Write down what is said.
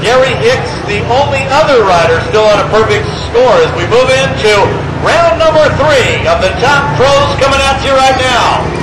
Gary Hicks, the only other rider still on a perfect score as we move into round number three of the top pros coming at you right now.